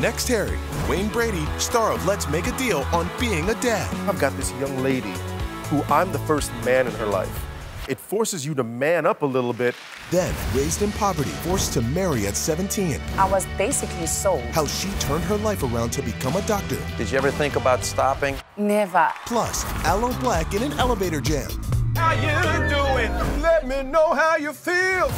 Next Harry, Wayne Brady, star of Let's Make a Deal on being a dad. I've got this young lady who I'm the first man in her life. It forces you to man up a little bit. Then, raised in poverty, forced to marry at 17. I was basically sold. How she turned her life around to become a doctor. Did you ever think about stopping? Never. Plus, Aloe Blacc in an elevator jam. How you doing? Let me know how you feel.